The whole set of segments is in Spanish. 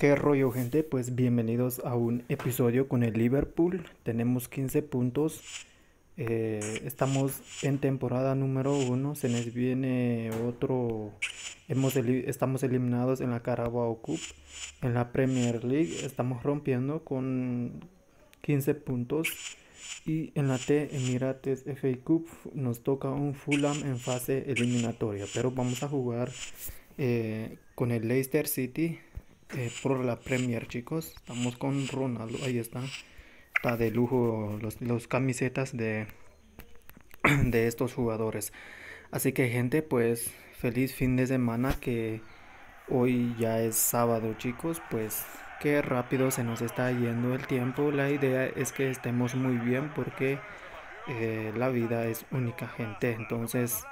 ¿Qué rollo gente? Pues bienvenidos a un episodio con el Liverpool. Tenemos 15 puntos. Eh, estamos en temporada número 1. Se nos viene otro... Hemos estamos eliminados en la Carabao Cup. En la Premier League estamos rompiendo con 15 puntos. Y en la T Emirates FA Cup nos toca un Fulham en fase eliminatoria. Pero vamos a jugar eh, con el Leicester City por la Premier, chicos. Estamos con Ronaldo, ahí está. Está de lujo los, camisetas de, de estos jugadores. Así que gente, pues feliz fin de semana que hoy ya es sábado, chicos. Pues qué rápido se nos está yendo el tiempo. La idea es que estemos muy bien porque eh, la vida es única, gente. Entonces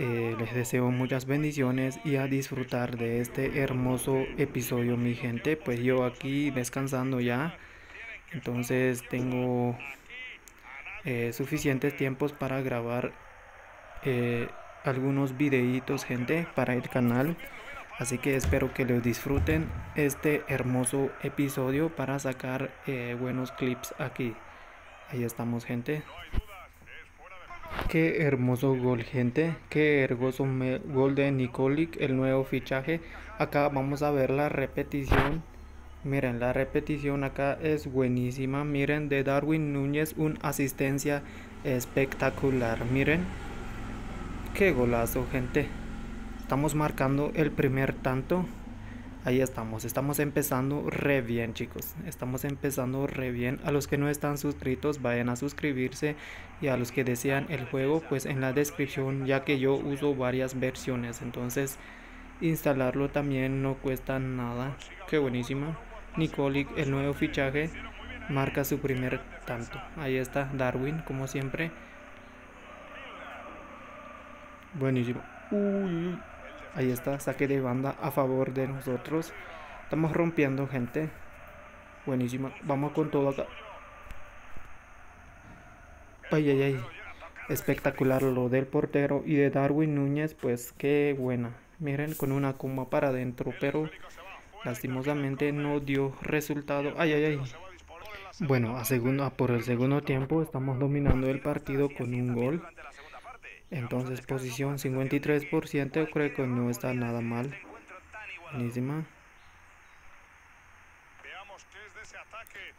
eh, les deseo muchas bendiciones y a disfrutar de este hermoso episodio, mi gente. Pues yo aquí descansando ya. Entonces tengo eh, suficientes tiempos para grabar eh, algunos videitos, gente, para el canal. Así que espero que lo disfruten este hermoso episodio para sacar buenos clips aquí. Ahí estamos, gente. Qué hermoso gol, gente. Qué hermoso gol de Nikolic, el nuevo fichaje. Acá vamos a ver la repetición. Miren, la repetición acá es buenísima. Miren, de Darwin Núñez, una asistencia espectacular. Miren, qué golazo, gente. Estamos marcando el primer tanto. Ahí estamos, estamos empezando re bien chicos, estamos empezando re bien. A los que no están suscritos vayan a suscribirse y a los que desean el juego pues en la descripción ya que yo uso varias versiones. Entonces instalarlo también no cuesta nada. Qué buenísima. Nicolic, el nuevo fichaje, marca su primer tanto. Ahí está Darwin como siempre. Buenísimo. Uy, Ahí está, saque de banda a favor de nosotros. Estamos rompiendo, gente. Buenísima. Vamos con todo acá. Ay, ay, ay. Espectacular lo del portero y de Darwin Núñez. Pues qué buena. Miren, con una coma para adentro. Pero lastimosamente no dio resultado. Ay, ay, ay. Bueno, a segundo, por el segundo tiempo estamos dominando el partido con un gol. Entonces posición 53% creo que no está nada mal. Buenísima.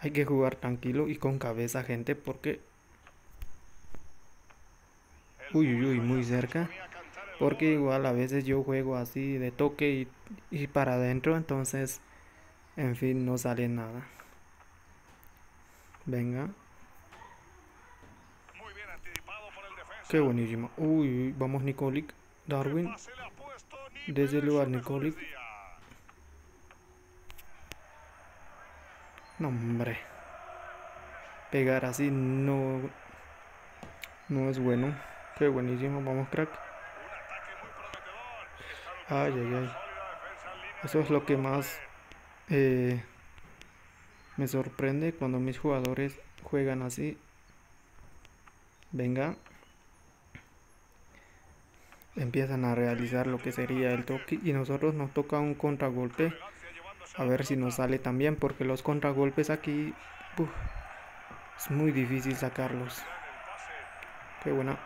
Hay que jugar tranquilo y con cabeza gente porque... Uy, uy, uy, muy cerca. Porque igual a veces yo juego así de toque y, y para adentro. Entonces, en fin, no sale nada. Venga. Qué buenísimo. Uy, vamos Nicolic. Darwin. Desde el lugar Nicolic. No, hombre. Pegar así no... No es bueno. Qué buenísimo. Vamos, crack. Ay, ay, ay. Eso es lo que más eh, me sorprende cuando mis jugadores juegan así. Venga empiezan a realizar lo que sería el toque y nosotros nos toca un contragolpe a ver si nos sale también porque los contragolpes aquí es muy difícil sacarlos. Qué buena.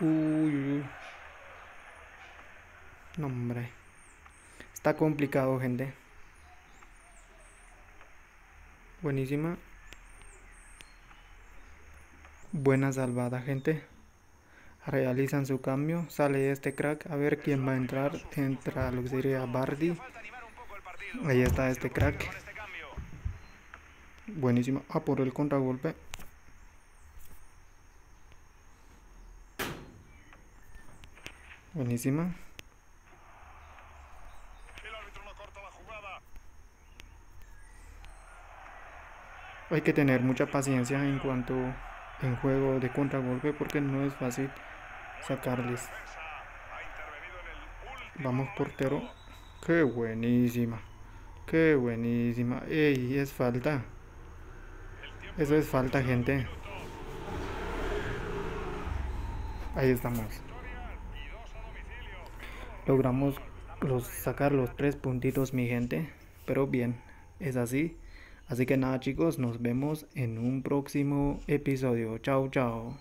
Uy, no hombre. Está complicado gente. Buenísima. Buena salvada gente realizan su cambio, sale este crack, a ver quién va a entrar, entra lo que sería Bardi, ahí está este crack, buenísimo, ah por el contragolpe, buenísima, hay que tener mucha paciencia en cuanto en juego de contragolpe porque no es fácil sacarles. Vamos portero. Qué buenísima. Qué buenísima. Ey, es falta. Eso es falta, gente. Ahí estamos. Logramos los, sacar los tres puntitos, mi gente. Pero bien, es así. Así que nada chicos, nos vemos en un próximo episodio. Chao, chao.